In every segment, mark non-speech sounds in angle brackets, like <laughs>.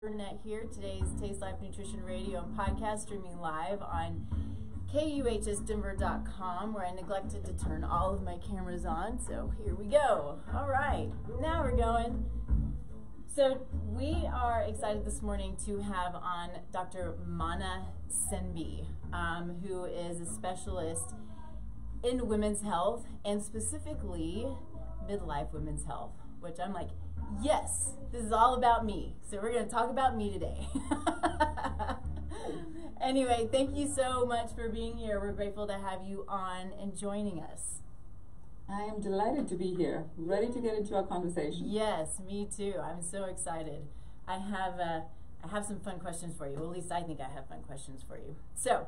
Burnett here. Today's Taste Life Nutrition Radio and podcast streaming live on KUHSDenver.com where I neglected to turn all of my cameras on. So here we go. All right, now we're going. So we are excited this morning to have on Dr. Manna Semby, um, who is a specialist in women's health and specifically midlife women's health, which I'm like, yes, this is all about me. So we're going to talk about me today. <laughs> anyway, thank you so much for being here. We're grateful to have you on and joining us. I am delighted to be here, ready to get into our conversation. Yes, me too. I'm so excited. I have uh, I have some fun questions for you. Well, at least I think I have fun questions for you. So,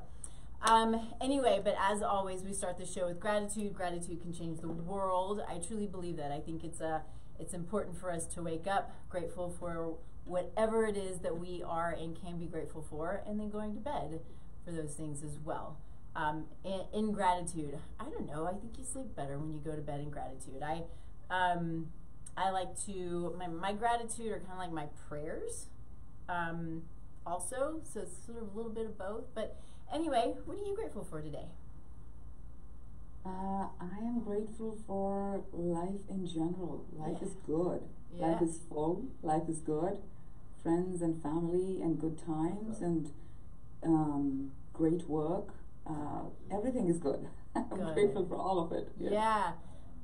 um, anyway, but as always, we start the show with gratitude. Gratitude can change the world. I truly believe that. I think it's a it's important for us to wake up grateful for whatever it is that we are and can be grateful for, and then going to bed for those things as well. Um, in, in, gratitude, I don't know. I think you sleep better when you go to bed in gratitude. I um, I like to my my gratitude are kind of like my prayers, um, also. So it's sort of a little bit of both. But anyway, what are you grateful for today? Uh, I am grateful for life in general. Life yeah. is good. Yeah. Life is full. Life is good. Friends and family and good times and um, great work. Uh, everything is good. <laughs> I'm grateful for all of it. Yeah. yeah.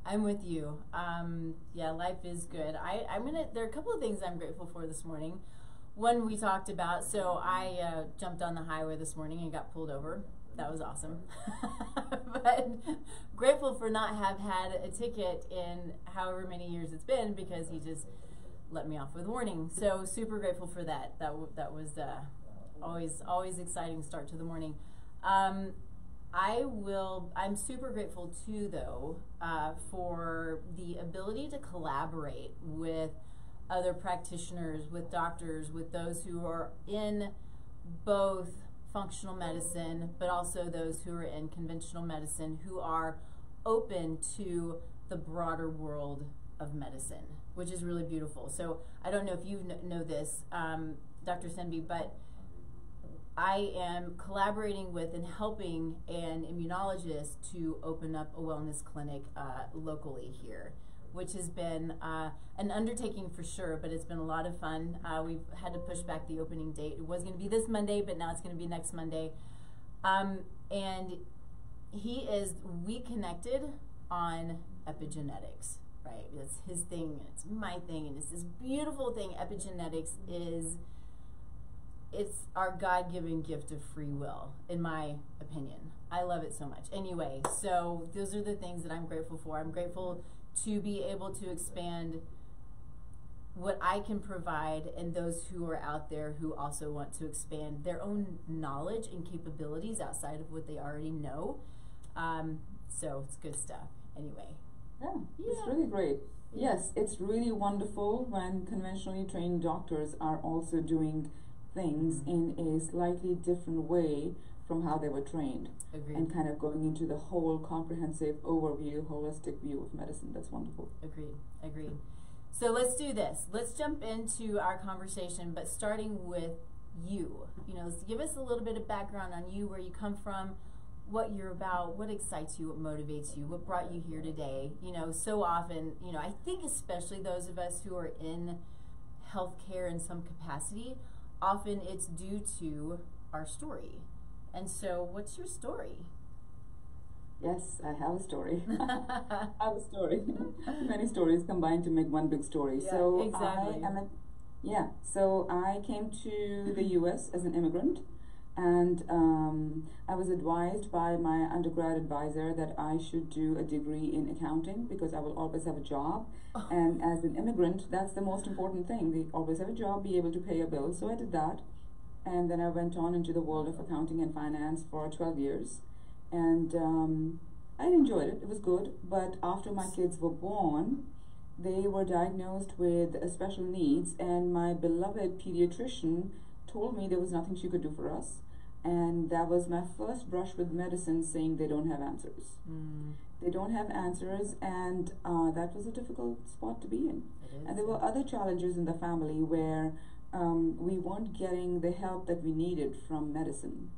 I'm with you. Um, yeah, life is good. I, I'm gonna. There are a couple of things I'm grateful for this morning. One we talked about. So I uh, jumped on the highway this morning and got pulled over that was awesome. <laughs> <laughs> grateful for not have had a ticket in however many years it's been because he just let me off with warning. So super grateful for that. That that was uh, always always exciting start to the morning. Um, I will. I'm super grateful too, though, uh, for the ability to collaborate with other practitioners, with doctors, with those who are in both functional medicine, but also those who are in conventional medicine who are open to the broader world of medicine, which is really beautiful. So I don't know if you know this, um, Dr. Semby, but I am collaborating with and helping an immunologist to open up a wellness clinic uh, locally here which has been uh, an undertaking for sure, but it's been a lot of fun. Uh, we've had to push back the opening date. It was going to be this Monday, but now it's going to be next Monday. Um, and he is, we connected on epigenetics, right? It's his thing, and it's my thing, and it's this beautiful thing. Epigenetics is, it's our God given gift of free will, in my opinion. I love it so much. Anyway, so those are the things that I'm grateful for. I'm grateful to be able to expand what I can provide and those who are out there who also want to expand their own knowledge and capabilities outside of what they already know. Um, so it's good stuff. Anyway. Yeah, yeah. it's really great. Yes, it's really wonderful when conventionally trained doctors are also doing things mm-hmm. in a slightly different way from how they were trained Agreed. and kind of going into the whole comprehensive overview, holistic view of medicine. That's wonderful. Agreed. Agreed. So let's do this. Let's jump into our conversation, but starting with you. You know, give us a little bit of background on you, where you come from, what you're about, what excites you, what motivates you, what brought you here today. You know, so often, you know, I think especially those of us who are in healthcare in some capacity, often it's due to our story and so, what's your story? Yes, I have a story. <laughs> I have a story. <laughs> Many stories combined to make one big story. Yeah, so exactly. I am a, yeah. So I came to the <clears throat> U.S. as an immigrant, and um, I was advised by my undergrad advisor that I should do a degree in accounting because I will always have a job. Oh. And as an immigrant, that's the most important thing. They always have a job, be able to pay your bills. So I did that and then I went on into the world of accounting and finance for 12 years. And um, I enjoyed it, it was good. But after my kids were born, they were diagnosed with special needs, and my beloved pediatrician told me there was nothing she could do for us. And that was my first brush with medicine saying they don't have answers. Mm. They don't have answers, and uh, that was a difficult spot to be in. And there were other challenges in the family where um, we weren't getting the help that we needed from medicine.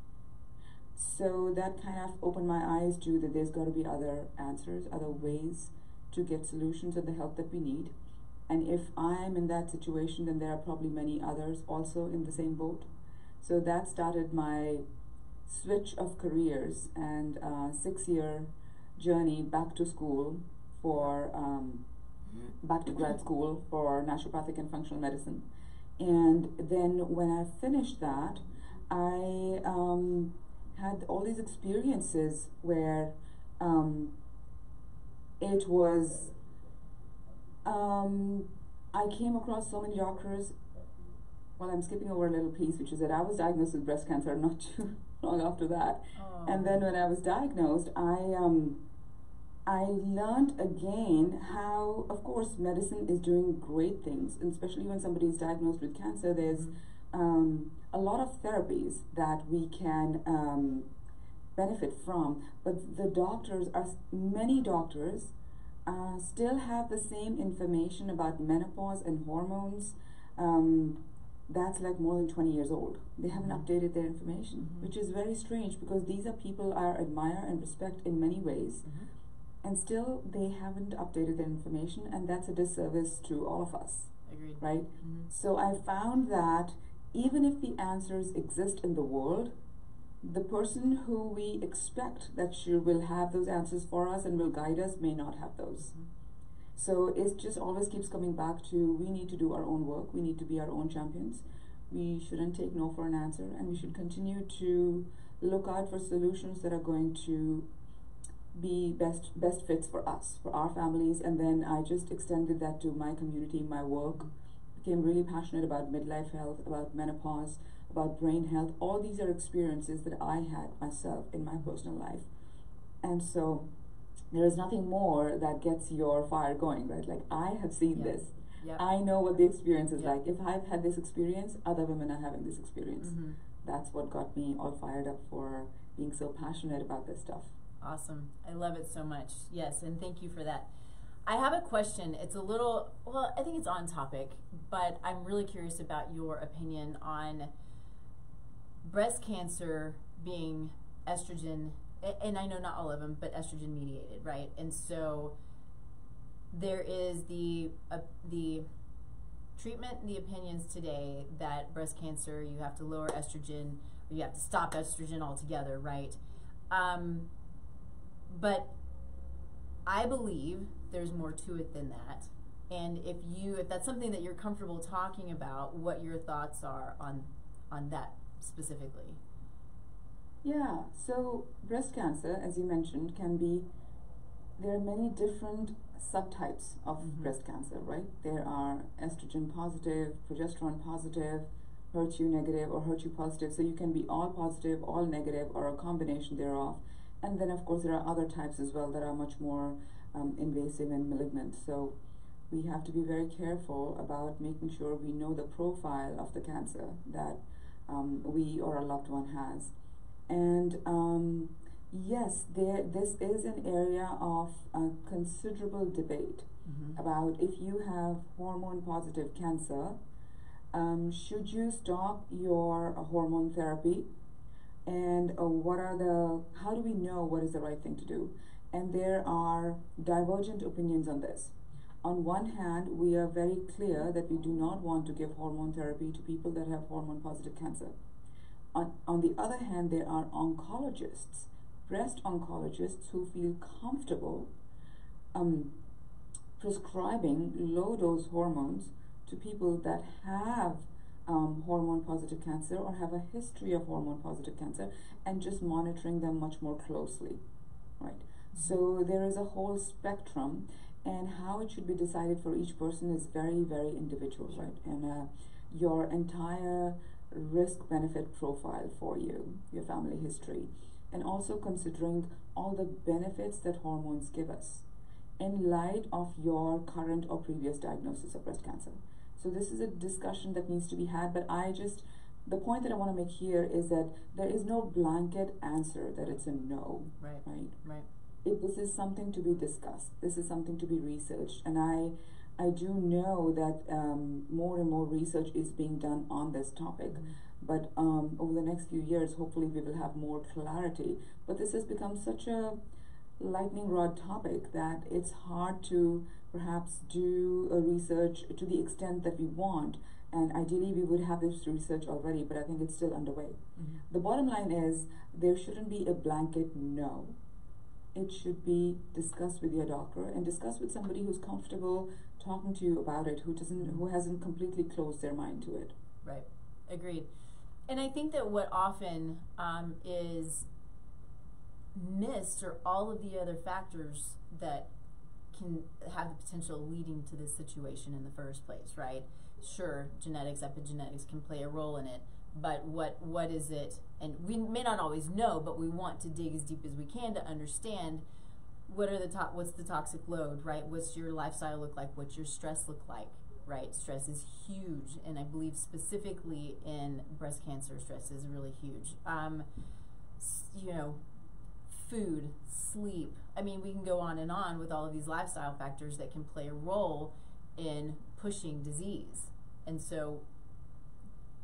So that kind of opened my eyes to that there's got to be other answers, other ways to get solutions and the help that we need. And if I'm in that situation, then there are probably many others also in the same boat. So that started my switch of careers and uh, six year journey back to school for um, back to grad school for naturopathic and functional medicine. And then when I finished that, I um, had all these experiences where um, it was um, I came across so many doctors. Well, I'm skipping over a little piece, which is that I was diagnosed with breast cancer not <laughs> too long after that. Oh. And then when I was diagnosed, I um, I learned again how, of course, medicine is doing great things, and especially when somebody is diagnosed with cancer. There's um, a lot of therapies that we can um, benefit from, but the doctors are many doctors uh, still have the same information about menopause and hormones. Um, that's like more than 20 years old. They haven't Mhm. updated their information, Mhm. which is very strange because these are people I admire and respect in many ways, Mhm. And still they haven't updated their information, and that's a disservice to all of us, Agreed. right? Mhm. So I found that even if the answers exist in the world, the person who we expect that she will have those answers for us and will guide us may not have those. Mhm. So it just always keeps coming back to we need to do our own work, we need to be our own champions. We shouldn't take no for an answer, and we should continue to look out for solutions that are going to be best best fits for us, for our families, and then I just extended that to my community, my work. Became really passionate about midlife health, about menopause, about brain health. All these are experiences that I had myself in my personal life, and so there is nothing more that gets your fire going, right? Like I have seen Yeah. this. Yep. I know what the experience is Yeah. like. If I've had this experience, other women are having this experience. Mhm. That's what got me all fired up for being so passionate about this stuff. Awesome. I love it so much. Yes, and thank you for that. I have a question. It's a little, well, I think it's on topic, but I'm really curious about your opinion on breast cancer being estrogen, and I know not all of them, but estrogen mediated, right? And so there is the uh, the treatment, the opinions today that breast cancer you have to lower estrogen, or you have to stop estrogen altogether, right? Um, but I believe there's more to it than that. And if you if that's something that you're comfortable talking about, what your thoughts are on on that specifically. Yeah, so breast cancer, as you mentioned, can be, there are many different subtypes of Mhm. breast cancer, right? There are estrogen positive, progesterone positive, HER2 negative, or HER2 positive. So you can be all positive, all negative, or a combination thereof. And then, of course, there are other types as well that are much more um, invasive and malignant. So we have to be very careful about making sure we know the profile of the cancer that um, we or a loved one has. And um, yes, there this is an area of uh, considerable debate Mm-hmm. about if you have hormone positive cancer, um, should you stop your hormone therapy? And uh, what are the, how do we know what is the right thing to do? And there are divergent opinions on this. On one hand, we are very clear that we do not want to give hormone therapy to people that have hormone positive cancer. On, on the other hand, there are oncologists, breast oncologists, who feel comfortable um, prescribing low dose hormones to people that have um, hormone positive cancer or have a history of hormone positive cancer and just monitoring them much more closely, right? So there is a whole spectrum, and how it should be decided for each person is very, very individual, right? And uh, your entire risk benefit profile for you, your family history, and also considering all the benefits that hormones give us in light of your current or previous diagnosis of breast cancer. So this is a discussion that needs to be had, but I just the point that I want to make here is that there is no blanket answer that it's a no, Right. right? Right. If this is something to be discussed, this is something to be researched, and I I do know that um, more and more research is being done on this topic. But um, over the next few years, hopefully, we will have more clarity. But this has become such a lightning rod topic that it's hard to perhaps do a research to the extent that we want. And ideally, we would have this research already, but I think it's still underway. Mhm. The bottom line is there shouldn't be a blanket no. It should be discussed with your doctor and discussed with somebody who's comfortable talking to you about it, who doesn't, who hasn't completely closed their mind to it. Right. Agreed. And I think that what often um, is missed are all of the other factors that can have the potential leading to this situation in the first place, right? Sure, genetics, epigenetics can play a role in it, but what what is it? And we may not always know, but we want to dig as deep as we can to understand what are the top what's the toxic load, right? What's your lifestyle look like? What's your stress look like? Right? Stress is huge, and I believe specifically in breast cancer, stress is really huge. Um, you know, food, sleep. I mean, we can go on and on with all of these lifestyle factors that can play a role in pushing disease. And so,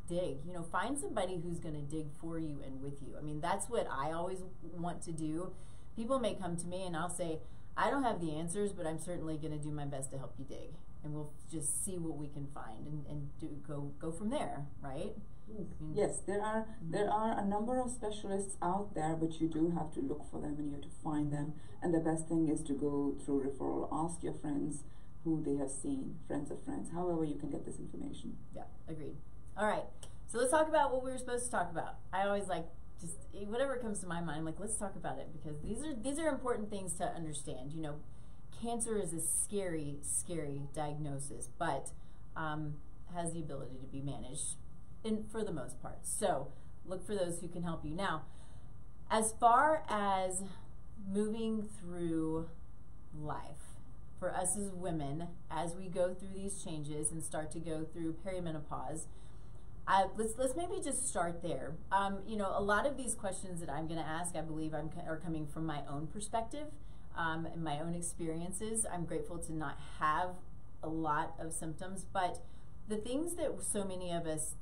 dig, you know, find somebody who's going to dig for you and with you. I mean, that's what I always want to do. People may come to me and I'll say, I don't have the answers, but I'm certainly going to do my best to help you dig. And we'll just see what we can find and, and do go go from there, right? I Yes, there are there are a number of specialists out there, but you do have to look for them and you have to find them. And the best thing is to go through referral. Ask your friends who they have seen, friends of friends. However, you can get this information. Yeah, agreed. All right, so let's talk about what we were supposed to talk about. I always like just whatever comes to my mind. Like, let's talk about it because these are these are important things to understand. You know, cancer is a scary, scary diagnosis, but um, has the ability to be managed, in for the most part. So look for those who can help you. Now, as far as moving through life for us as women as we go through these changes and start to go through perimenopause I, let's let's maybe just start there. Um, you know, a lot of these questions that I'm going to ask, I believe, I'm, are coming from my own perspective um, and my own experiences. I'm grateful to not have a lot of symptoms, but the things that so many of us,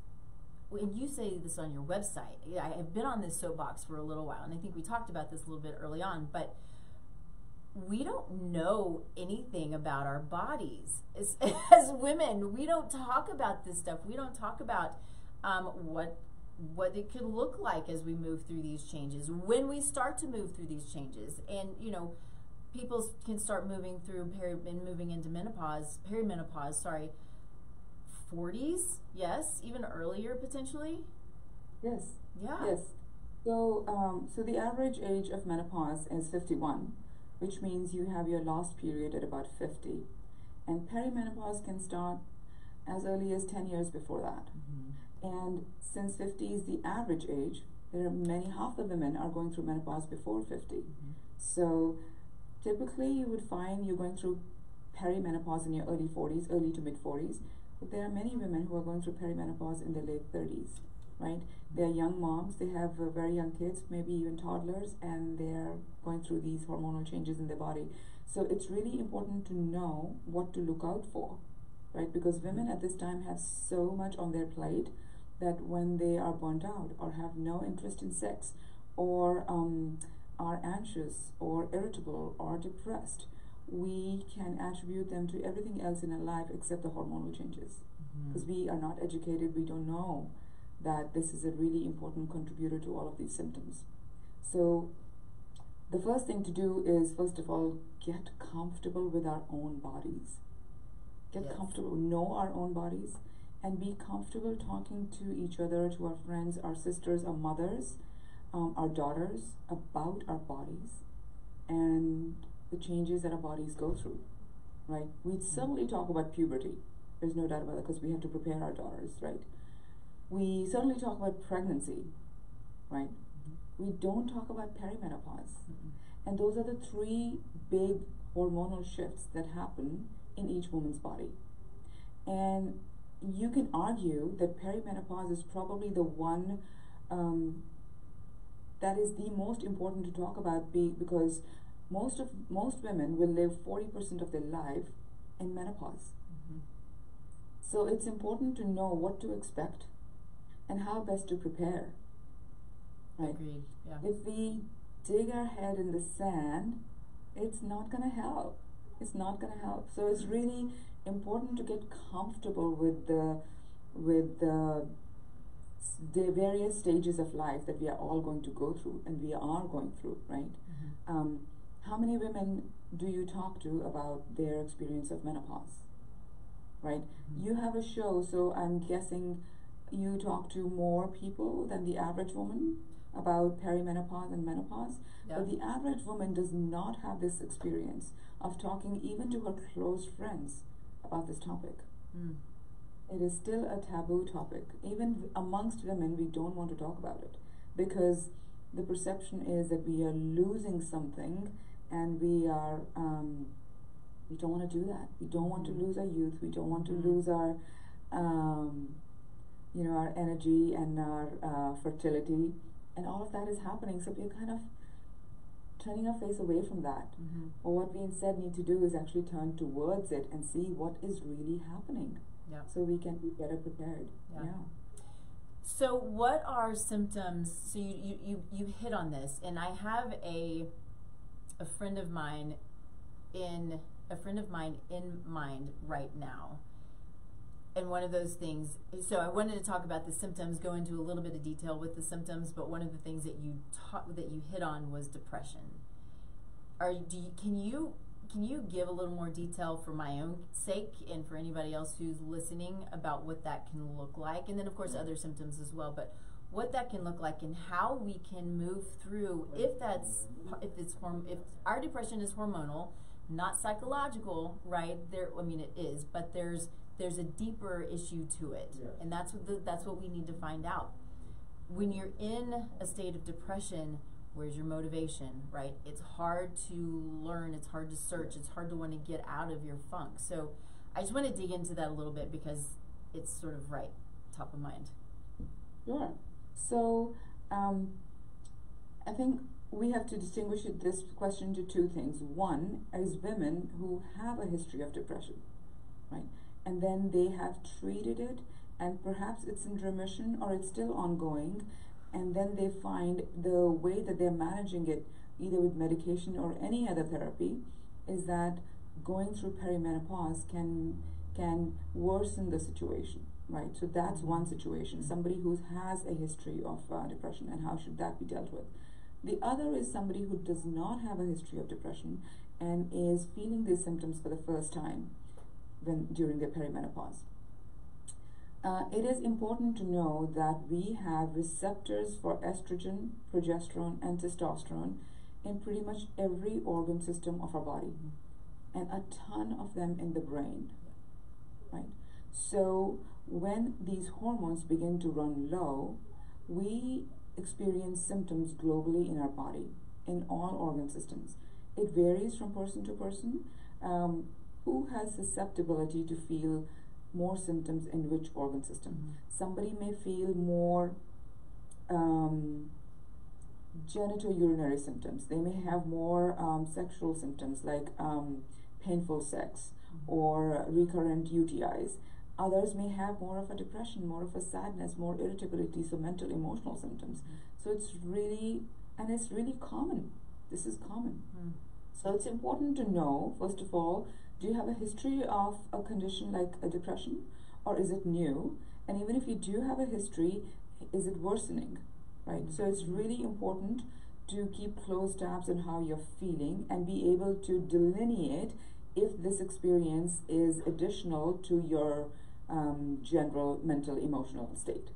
and you say this on your website, I have been on this soapbox for a little while, and I think we talked about this a little bit early on, but we don't know anything about our bodies as, <laughs> as women. We don't talk about this stuff. We don't talk about um, what what it could look like as we move through these changes. When we start to move through these changes, and you know, people can start moving through peri and moving into menopause, perimenopause. Sorry, forties. Yes, even earlier potentially. Yes. Yeah. Yes. So, um, so the average age of menopause is 51, which means you have your last period at about 50. And perimenopause can start as early as 10 years before that. Mhm. And since 50 is the average age, there are many, half the women are going through menopause before 50. Mhm. So typically you would find you're going through perimenopause in your early 40s, early to mid 40s, but there are many women who are going through perimenopause in their late 30s, right? They're young moms, they have uh, very young kids, maybe even toddlers, and they're going through these hormonal changes in their body. So it's really important to know what to look out for, right? Because women at this time have so much on their plate that when they are burnt out or have no interest in sex or um, are anxious or irritable or depressed, we can attribute them to everything else in our life except the hormonal changes. Because we are not educated, we don't know that this is a really important contributor to all of these symptoms. So, the first thing to do is, first of all, get comfortable with our own bodies. Get Yes. comfortable, know our own bodies, and be comfortable talking to each other, to our friends, our sisters, our mothers, um, our daughters about our bodies and the changes that our bodies go through. Right? We certainly talk about puberty. There's no doubt about it because we have to prepare our daughters, right? We certainly talk about pregnancy, right? We don't talk about perimenopause. Mhm. And those are the three big hormonal shifts that happen in each woman's body. And you can argue that perimenopause is probably the one um, that is the most important to talk about be, because most of most women will live 40% of their life in menopause So it's important to know what to expect and how best to prepare. Right? Agreed. Yeah. If we dig our head in the sand, it's not going to help. It's not going to help. So it's really important to get comfortable with the with the the various stages of life that we are all going to go through and we are going through, right? Mm-hmm. Um, how many women do you talk to about their experience of menopause? Right? Mhm. You have a show, so I'm guessing you talk to more people than the average woman about perimenopause and menopause. Yeah. But the average woman does not have this experience of talking even to her close friends about this topic. Mm. It is still a taboo topic. Even amongst women, we don't want to talk about it because the perception is that we are losing something and we are, um, we don't want to do that. We don't want to Mhm. lose our youth. We don't want to Mhm. lose our, um, you know, our energy and our uh, fertility. And all of that is happening. So we're kind of turning our face away from that. Mm-hmm. Or what we instead need to do is actually turn towards it and see what is really happening Yeah. so we can be better prepared. Yeah. Yeah. So, what are symptoms? So, you, you, you hit on this, and I have a a friend of mine in a friend of mine in mind right now. And one of those things. So, I wanted to talk about the symptoms, go into a little bit of detail with the symptoms. But one of the things that you taught that you hit on was depression. Are do you, can you can you give a little more detail for my own sake and for anybody else who's listening about what that can look like and then of course mm-hmm. other symptoms as well but what that can look like and how we can move through if that's if it's horm- if our depression is hormonal not psychological right? There i mean it is but there's there's a deeper issue to it. And that's what the, that's what we need to find out. When you're in a state of depression where's your motivation right? It's hard to learn it's hard to search it's hard to want to get out of your funk. So i just want to dig into that a little bit because it's sort of right top of mind. Sure. So, um, I think we have to distinguish this question to two things. One is women who have a history of depression, right? And then they have treated it, and perhaps it's in remission or it's still ongoing, and then they find the way that they're managing it, either with medication or any other therapy, is that going through perimenopause can can worsen the situation right? So that's one situation. Somebody who has a history of uh, depression and how should that be dealt with. The other is somebody who does not have a history of depression and is feeling these symptoms for the first time when during their perimenopause. Uh, it is important to know that we have receptors for estrogen, progesterone, and testosterone in pretty much every organ system of our body, and a ton of them in the brain, right? So when these hormones begin to run low, we experience symptoms globally in our body, in all organ systems. It varies from person to person. Um, who has susceptibility to feel more symptoms in which organ system? Somebody may feel more um, genitourinary symptoms. They may have more um, sexual symptoms like um, painful sex or recurrent UTIs. Others may have more of a depression, more of a sadness, more irritability, so mental emotional symptoms. So it's really, and it's really common. This is common. Mm. So it's important to know, first of all, do you have a history of a condition like a depression or is it new? And even if you do have a history, is it worsening? Right? So it's really important to keep close tabs on how you're feeling and be able to delineate if this experience is additional to your um, general mental emotional state.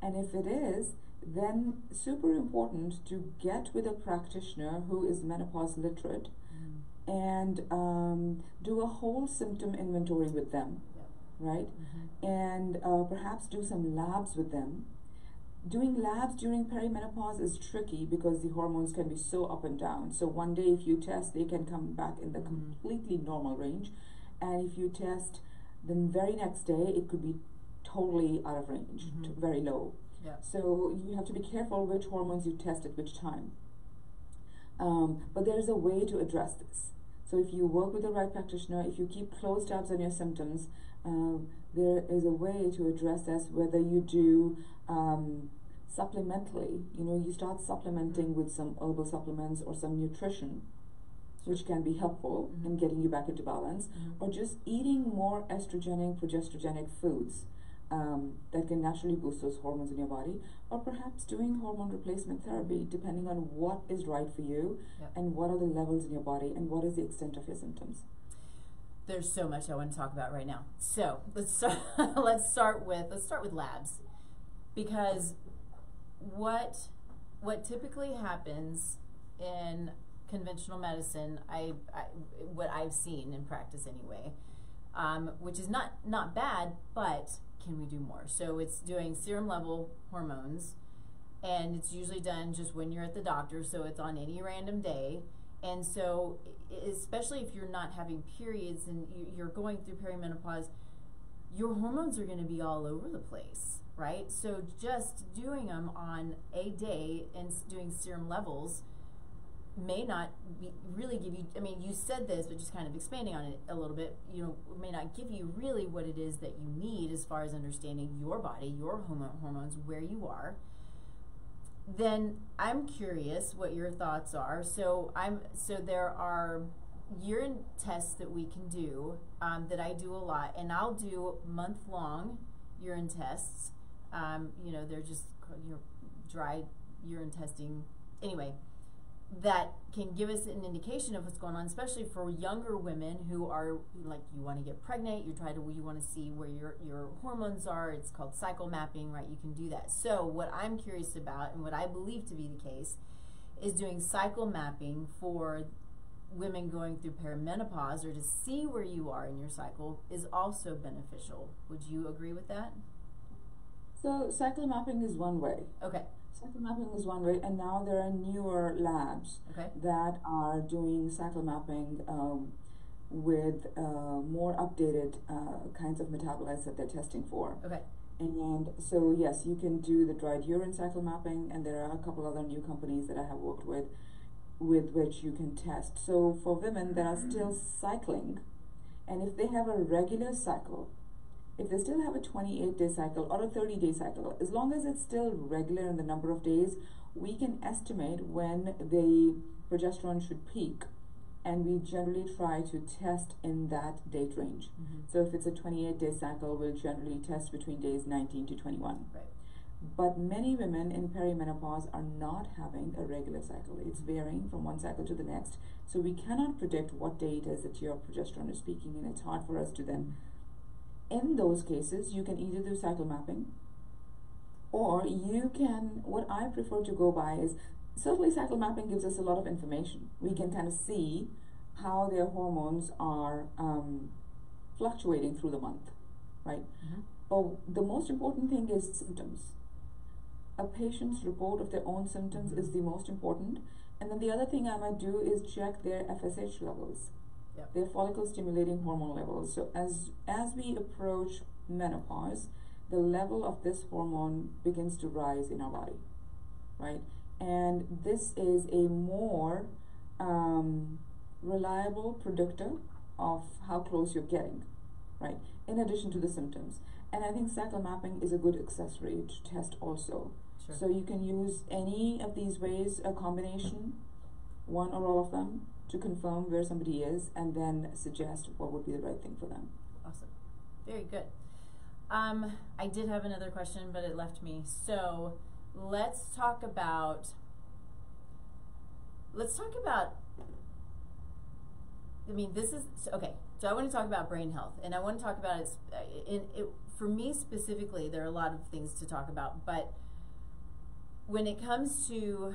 And if it is, then super important to get with a practitioner who is menopause literate Mm. and um, do a whole symptom inventory with them, Yeah. right? Mhm. And uh, perhaps do some labs with them. Doing labs during perimenopause is tricky because the hormones can be so up and down. So one day if you test, they can come back in the Mhm. completely normal range, and if you test, the very next day it could be totally out of range, Mhm. to very low. Yeah. So you have to be careful which hormones you test at which time. Um, but there is a way to address this. So if you work with the right practitioner, if you keep close tabs on your symptoms, um, there is a way to address this whether you do um, supplementally, you know, you start supplementing with some herbal supplements or some nutrition, which can be helpful Mhm. in getting you back into balance, or just eating more estrogenic, progesterogenic foods um, that can naturally boost those hormones in your body, or perhaps doing hormone replacement therapy, depending on what is right for you Yep. and what are the levels in your body and what is the extent of your symptoms. There's so much I want to talk about right now. So let's start, <laughs> let's start with let's start with labs, because what what typically happens in conventional medicine, I, I what I've seen in practice anyway, um, which is not not bad, but can we do more? So it's doing serum level hormones, and it's usually done just when you're at the doctor, so it's on any random day. And so, especially if you're not having periods and you- you're going through perimenopause, your hormones are going to be all over the place, right? So, just doing them on a day and doing serum levels may not really give you. I mean, you said this, but just kind of expanding on it a little bit. You know, may not give you really what it is that you need as far as understanding your body, your hormo- hormones, where you are then I'm curious what your thoughts are. So I'm so there are urine tests that we can do um, that I do a lot, and I'll do month long urine tests. Um, you know, they're just you know dry urine testing. Anyway, that can give us an indication of what's going on, especially for younger women who are like you want to get pregnant, you try to you want to see where your your hormones are. It's called cycle mapping, right? You can do that. So what I'm curious about and what I believe to be the case is doing cycle mapping for women going through perimenopause or to see where you are in your cycle is also beneficial. Would you agree with that? So, cycle mapping is one way. Okay. Cycle mapping is one way, and now there are newer labs Okay. that are doing cycle mapping um, with uh, more updated uh, kinds of metabolites that they're testing for. Okay. And so, yes, you can do the dried urine cycle mapping, and there are a couple other new companies that I have worked with with which you can test. So, for women that are still cycling, and if they have a regular cycle, if they still have a 28 day cycle or a 30 day cycle, as long as it's still regular in the number of days, we can estimate when the progesterone should peak. And we generally try to test in that date range. Mm-hmm. So if it's a 28 day cycle, we'll generally test between days 19 to 21. Right. But many women in perimenopause are not having a regular cycle. It's varying from one cycle to the next. So we cannot predict what day it is that your progesterone is peaking, and it's hard for us to then. In those cases, you can either do cycle mapping or you can, what I prefer to go by is certainly cycle mapping gives us a lot of information. We can kind of see how their hormones are um, fluctuating through the month, right? Mm-hmm. But the most important thing is symptoms. A patient's report of their own symptoms is the most important. And then the other thing I might do is check their FSH levels, Yep. their follicle stimulating hormone levels. So as as we approach menopause, the level of this hormone begins to rise in our body, right? And this is a more um, reliable predictor of how close you're getting, right? In addition to the symptoms. And I think cycle mapping is a good accessory to test also. Sure. So you can use any of these ways, a combination, one or all of them, to confirm where somebody is and then suggest what would be the right thing for them. Awesome. Very good. Um, I did have another question, but it left me. So let's talk about. Let's talk about. I mean, this is okay. So I want to talk about brain health, and I want to talk about it. uh, In, it for me specifically, there are a lot of things to talk about, but when it comes to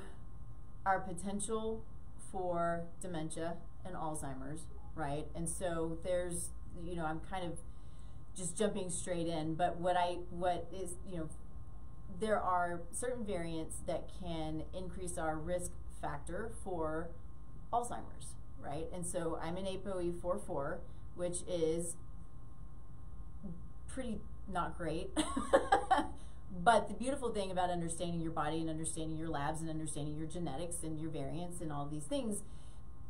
our potential for dementia and Alzheimer's, right? And so there's, you know, I'm kind of just jumping straight in, but what I what is, you know, there are certain variants that can increase our risk factor for Alzheimer's, right? And so I'm an ApoE44, which is pretty not great. <laughs> but the beautiful thing about understanding your body and understanding your labs and understanding your genetics and your variants and all these things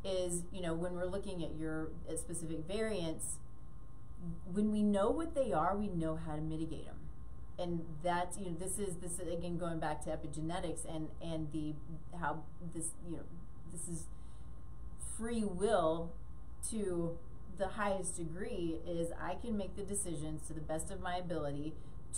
is, you know, when we're looking at your specific variants, when we know what they are, we know how to mitigate them. And that, you know this is this is again going back to epigenetics and and the how this you know this is free will to the highest degree is I can make the decisions to the best of my ability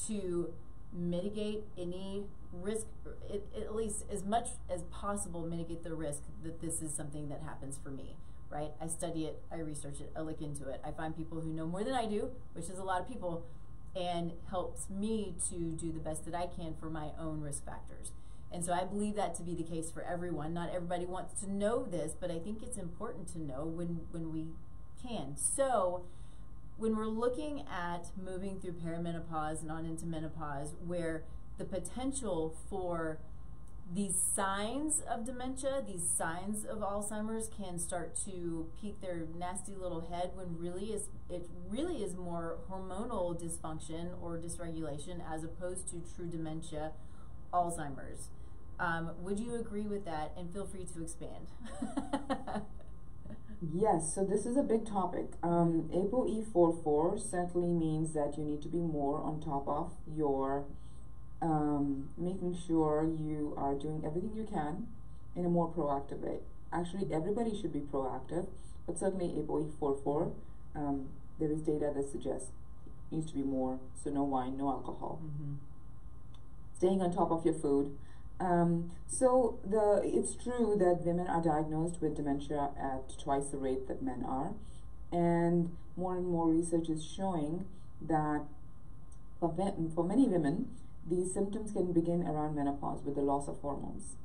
to mitigate any risk, it, at least as much as possible, mitigate the risk that this is something that happens for me, right? I study it, I research it, I look into it. I find people who know more than I do, which is a lot of people, and helps me to do the best that I can for my own risk factors. And so I believe that to be the case for everyone. Not everybody wants to know this, but I think it's important to know when, when we can. So when we're looking at moving through perimenopause and on into menopause, where the potential for these signs of dementia, these signs of Alzheimer's can start to peek their nasty little head when really is it really is more hormonal dysfunction or dysregulation as opposed to true dementia, Alzheimer's. Um, would you agree with that? And feel free to expand. <laughs> yes, so this is a big topic. Um, ApoE44 certainly means that you need to be more on top of your um, making sure you are doing everything you can in a more proactive way. Actually, everybody should be proactive, but certainly ApoE44, um, there is data that suggests needs to be more. So no wine, no alcohol. Mm-hmm. Staying on top of your food um, so the it's true that women are diagnosed with dementia at twice the rate that men are, and more and more research is showing that for, for many women, these symptoms can begin around menopause with the loss of hormones,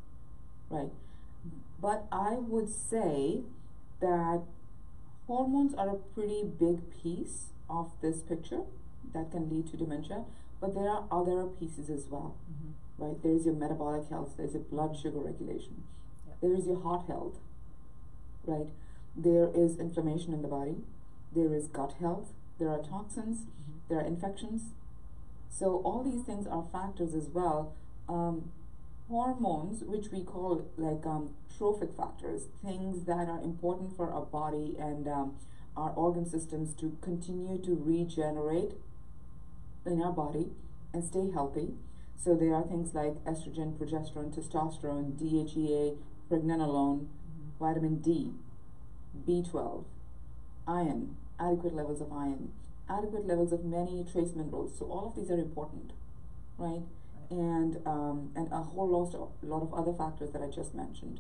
right? But I would say that hormones are a pretty big piece of this picture that can lead to dementia, but there are other pieces as well. Mm-hmm right? There is your metabolic health, there's your blood sugar regulation, yep. there is your heart health, right? There is inflammation in the body, there is gut health, there are toxins, mm-hmm. there are infections. So, all these things are factors as well. Um, hormones, which we call like um, trophic factors, things that are important for our body and um, our organ systems to continue to regenerate in our body and stay healthy so there are things like estrogen, progesterone, testosterone, DHEA, pregnenolone, mm-hmm. vitamin D, B12, iron, adequate levels of iron, adequate levels of many trace minerals. So all of these are important, right? And um, and a whole lot of, lot of other factors that I just mentioned.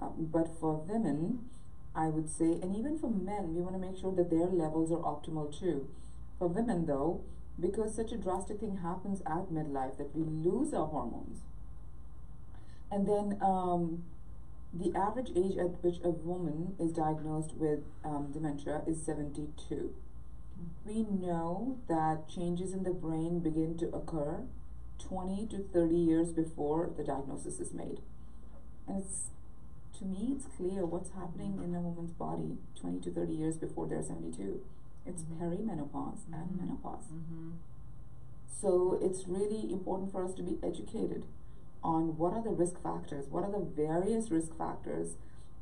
Um, but for women, I would say, and even for men, we want to make sure that their levels are optimal too. For women, though, because such a drastic thing happens at midlife that we lose our hormones. And then um, the average age at which a woman is diagnosed with um, dementia is 72. We know that changes in the brain begin to occur 20 to 30 years before the diagnosis is made. And it's to me, it's clear what's happening in a woman's body 20 to 30 years before they're 72. It's mm-hmm. perimenopause mm-hmm. and menopause. Mm-hmm. So it's really important for us to be educated on what are the risk factors, what are the various risk factors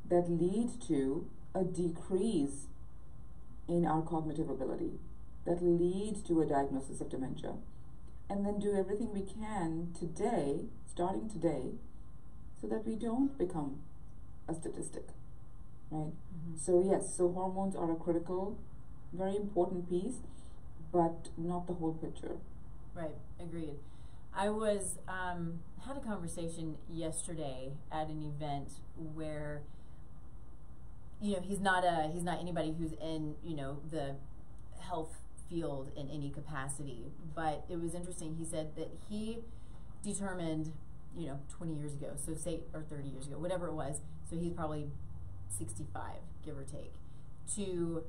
that lead to a decrease in our cognitive ability, that lead to a diagnosis of dementia. And then do everything we can today, starting today, so that we don't become a statistic, right? Mm-hmm. So, yes, so hormones are a critical very important piece, but not the whole picture. Right, agreed. I was um, had a conversation yesterday at an event where you know he's not a he's not anybody who's in you know the health field in any capacity, but it was interesting. He said that he determined you know 20 years ago, so say or 30 years ago, whatever it was. So he's probably 65, give or take, to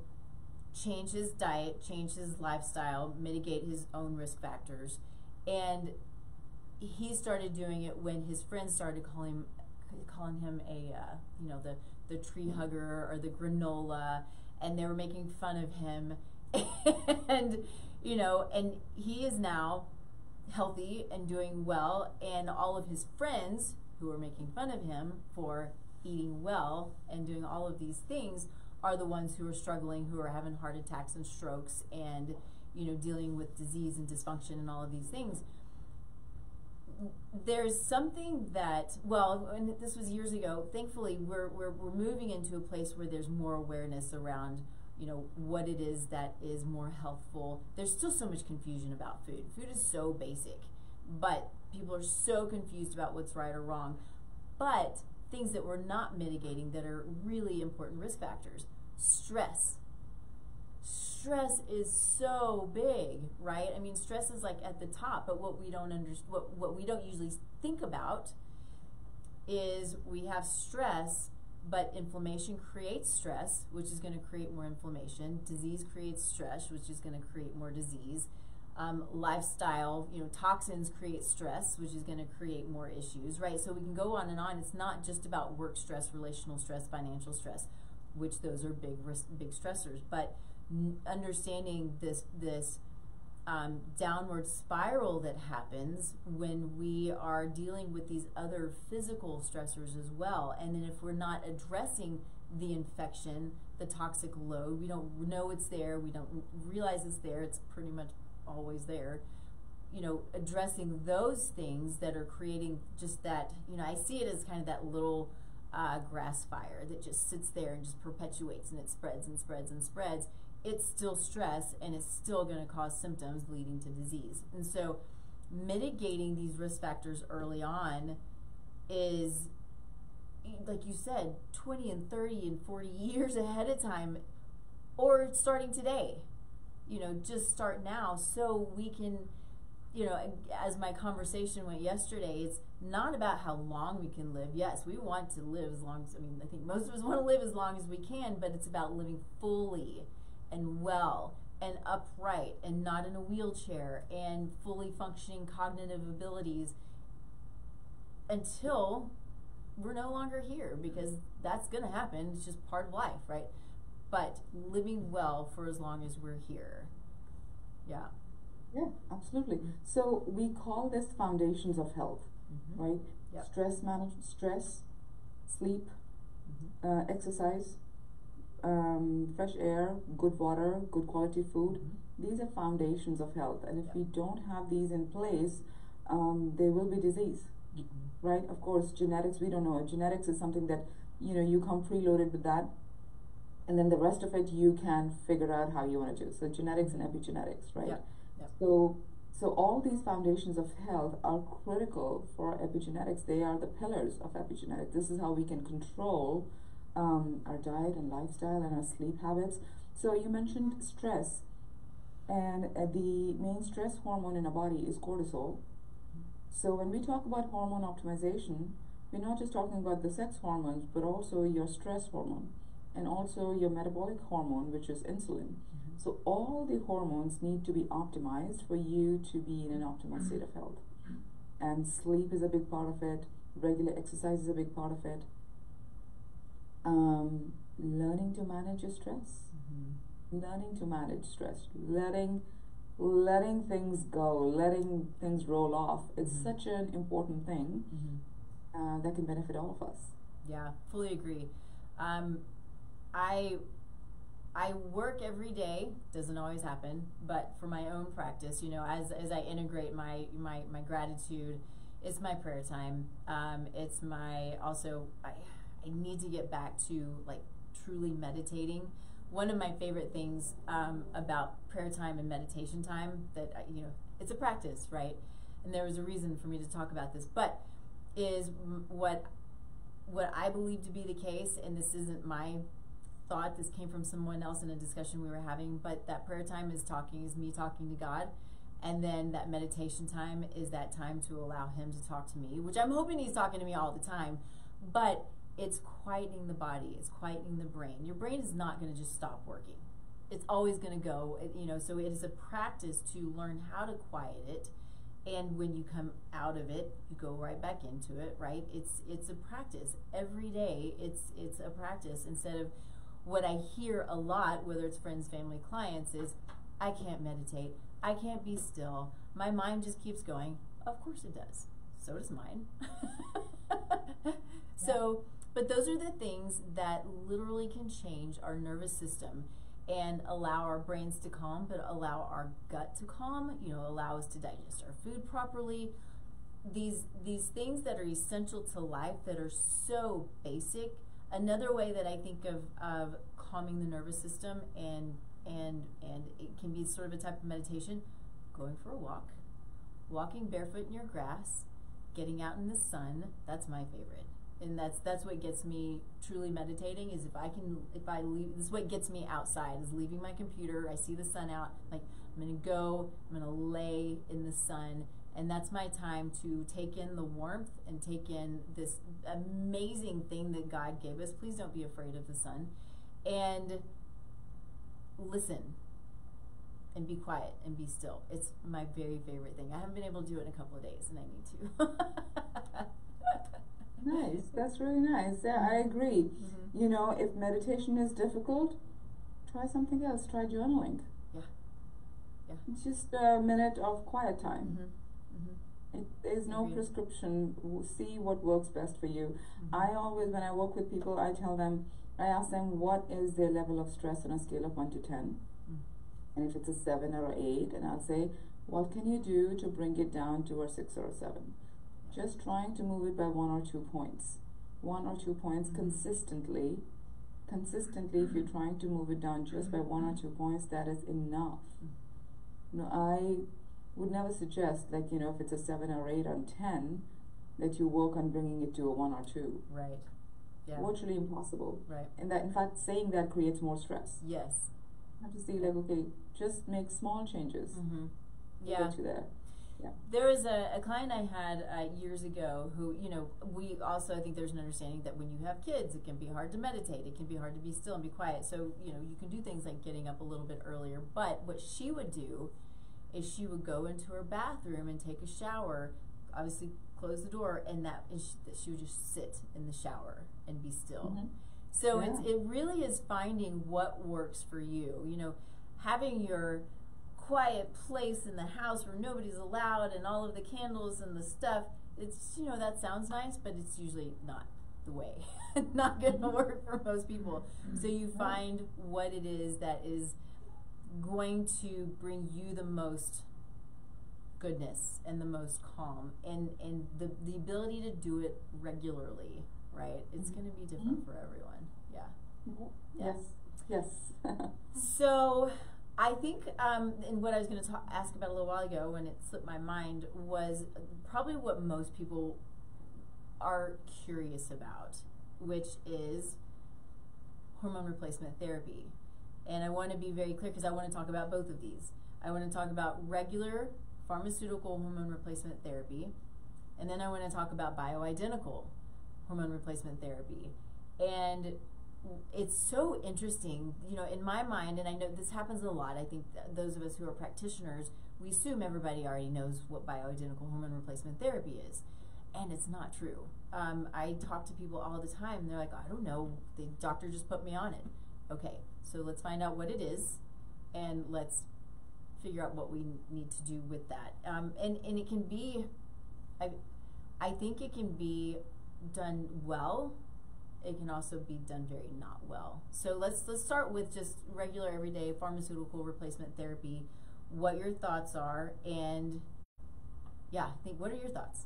change his diet, change his lifestyle, mitigate his own risk factors. And he started doing it when his friends started calling calling him a uh, you know the the tree hugger or the granola. And they were making fun of him. <laughs> And you know and he is now healthy and doing well. And all of his friends who were making fun of him for eating well and doing all of these things are the ones who are struggling, who are having heart attacks and strokes and, you know, dealing with disease and dysfunction and all of these things. There's something that, well, and this was years ago, thankfully, we're, we're, we're moving into a place where there's more awareness around, you know, what it is that is more healthful. There's still so much confusion about food. Food is so basic, but people are so confused about what's right or wrong. But things that we're not mitigating that are really important risk factors. Stress. Stress is so big, right? I mean, stress is like at the top, but what we don't under, what, what we don't usually think about is we have stress, but inflammation creates stress, which is going to create more inflammation. Disease creates stress, which is going to create more disease um, lifestyle, you know, toxins create stress, which is going to create more issues, right? So we can go on and on. It's not just about work stress, relational stress, financial stress, which those are big big stressors, but understanding this this um, downward spiral that happens when we are dealing with these other physical stressors as well, and then if we're not addressing the infection, the toxic load, we don't know it's there, we don't realize it's there. It's pretty much always there you know addressing those things that are creating just that you know i see it as kind of that little uh, grass fire that just sits there and just perpetuates and it spreads and spreads and spreads it's still stress and it's still going to cause symptoms leading to disease. And so mitigating these risk factors early on is like you said 20 and 30 and 40 years ahead of time or starting today. You know, just start now so we can, you know, as my conversation went yesterday, it's not about how long we can live. Yes, we want to live as long as, I mean, I think most of us <laughs> want to live as long as we can, but it's about living fully and well and upright and not in a wheelchair and fully functioning cognitive abilities until we're no longer here because that's going to happen. It's just part of life, right? but living well for as long as we're here. Yeah. Yeah, absolutely. So we call this foundations of health, mm-hmm. right? Yep. Stress management, stress, sleep, mm-hmm. uh, exercise, um, fresh air, good water, good quality food. Mm-hmm. These are foundations of health, and if yep. we don't have these in place, um, there will be disease, mm-hmm. right? Of course, genetics we don't know. Genetics is something that you know you come preloaded with that and then the rest of it you can figure out how you want to do. So genetics and epigenetics, right? Yeah. So so all these foundations of health are critical for epigenetics. They are the pillars of epigenetics. This is how we can control um, our diet and lifestyle and our sleep habits. So you mentioned stress, and uh, the main stress hormone in our body is cortisol. So when we talk about hormone optimization, we're not just talking about the sex hormones, but also your stress hormone and also your metabolic hormone, which is insulin. Mm-hmm. So all the hormones need to be optimized for you to be in an optimal state of health. And sleep is a big part of it. Regular exercise is a big part of it. Um, learning to manage your stress. Mm-hmm. Learning to manage stress. Letting letting things go, letting things roll off. It's mm-hmm. such an important thing mm-hmm. uh, that can benefit all of us. Yeah, fully agree. Um, I I work every day. Doesn't always happen, but for my own practice, you know, as as I integrate my my my gratitude, it's my prayer time. Um, it's my also I I need to get back to like truly meditating. One of my favorite things um, about prayer time and meditation time that you know it's a practice, right? And there was a reason for me to talk about this, but is what what I believe to be the case, and this isn't my thought. This came from someone else in a discussion we were having, but that prayer time is talking, is me talking to God. And then that meditation time is that time to allow Him to talk to me, which I'm hoping He's talking to me all the time. But it's quieting the body, it's quieting the brain. Your brain is not going to just stop working. It's always going to go, you know, so it is a practice to learn how to quiet it and when you come out of it you go right back into it right it's it's a practice every day it's it's a practice instead of what I hear a lot, whether it's friends, family, clients, is I can't meditate. I can't be still. My mind just keeps going. Of course it does. So does mine. <laughs> so But those are the things that literally can change our nervous system and allow our brains to calm, but allow our gut to calm, you know, allow us to digest our food properly. These these things that are essential to life that are so basic. Another way that I think of, of calming the nervous system and and and it can be sort of a type of meditation, going for a walk, walking barefoot in your grass, getting out in the sun, that's my favorite. And that's that's what gets me truly meditating is if I can if I leave this is what gets me outside is leaving my computer I see the sun out like I'm gonna go I'm gonna lay in the sun and that's my time to take in the warmth and take in this amazing thing that God gave us please don't be afraid of the sun and listen and be quiet and be still it's my very favorite thing I haven't been able to do it in a couple of days and I need to <laughs> Nice. That's really nice. Yeah, I agree. Mhm. You know, if meditation is difficult, try something else. Try journaling. Yeah. Yeah. It's just a minute of quiet time. Mhm. It, there's no Agreed. prescription. See what works best for you. Mhm. I always, when I work with people, I tell them, I ask them what is their level of stress on a scale of 1 to 10. Mm. And if it's a 7 or 8, and I'll say, what can you do to bring it down to a 6 or a 7? Just trying to move it by one or two points. One or two points Mhm. consistently. Consistently, if you're trying to move it down just by one or two points, that is enough. Mm. No, I would never suggest, like, you know, if it's a 7 or 8 on 10, that you work on bringing it to a 1 or 2. Right. Yeah. Virtually impossible. Right. And that, in fact, saying that creates more stress. Yes. You have to see, like, okay, just make small changes. Mm-hmm. to Yeah. Get you there. There was a, a client I had uh, years ago who, you know, we also, I think there's an understanding that when you have kids, it can be hard to meditate. It can be hard to be still and be quiet. So, you know, you can do things like getting up a little bit earlier. But what she would do is she would go into her bathroom and take a shower, obviously close the door, and that and she, that she would just sit in the shower and be still. Mhm. So it's it really is finding what works for you. You know, having your quiet place in the house where nobody's allowed and all of the candles and the stuff. It's you know that sounds nice, but it's usually not the way. <laughs> not going to work for most people. So you find what it is that is going to bring you the most goodness and the most calm and and the the ability to do it regularly, right? It's Mhm. going to be different for everyone. Yeah. Mhm. Yeah. Yes. Yes. <laughs> So I think, um, and what I was going to ta- ask about a little while ago when it slipped my mind was probably what most people are curious about, which is hormone replacement therapy. And I want to be very clear because I want to talk about both of these. I want to talk about regular pharmaceutical hormone replacement therapy, and then I want to talk about bioidentical hormone replacement therapy. And it's so interesting, you know, in my mind, and I know this happens a lot. I think th- those of us who are practitioners, we assume everybody already knows what bioidentical hormone replacement therapy is, and it's not true. Um, I talk to people all the time, they're like, "I don't know. The doctor just put me on it." Okay, so let's find out what it is, and let's figure out what we need to do with that. Um, and and it can be, I, I think it can be done well it can also be done very not well. So let's let's start with just regular everyday pharmaceutical replacement therapy. What your thoughts are, and yeah, I think what are your thoughts?